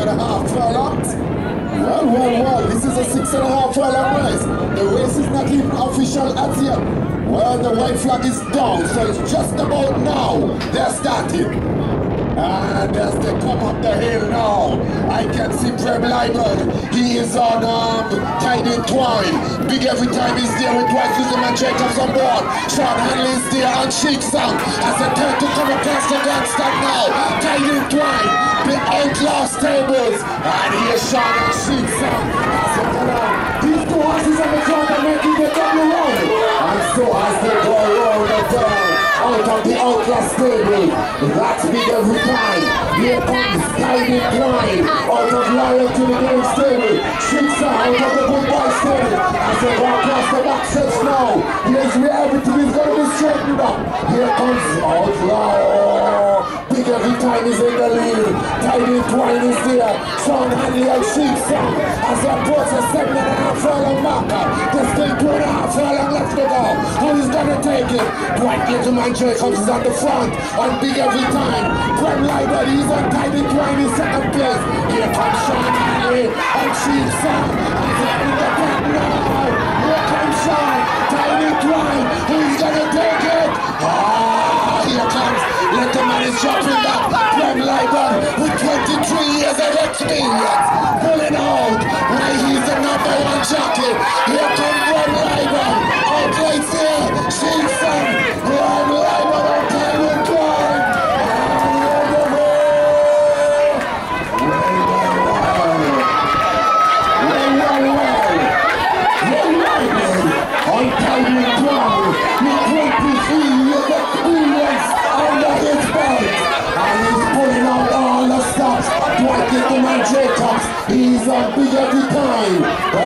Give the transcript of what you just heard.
and a half furlongs. Well, well, well, this is a six and a half furlong race. The race is not even official as yet. Well, the white flag is down, so it's just about now they're starting. And as they come up the hill now, I can see Prem Lyman. He is on um, Tiedentwine. Big every time he's there with Dwight Fism and Jacobs on board. Sean Hanley is there and Sheik Sung as they turn to come across the grandstand now. Tiedentwine. The lost tables. And and Sheik Sung as they come on. These two horses on the ground are making the double run. And so as they go around the turn out of the Outlaw stable. That's Bigeverytime. Here comes Tiny Klein out of Lion to the game stable. Shoots out of the good boy stable. As they go across the back sets now. Here's where everything is going to be straightened up. Here comes Outlaw. Every time is in the lead. Tiny Twine is there. Sean Hanley and Sheik Sam as they approach the seven and a half furlong marker. There's still two and a half furlong left to go. Who is to take it? Dwight Gentleman Jacobs is at the front on big every time. Brem Liburd, he's on in twine in second place. Here comes Sean Hanley and Sheik Sam is dropping back. Brem Liburd with 23 years of experience. Pulling out. Why he's the number one jockey. Here comes Brem Liburd. He's a big every time.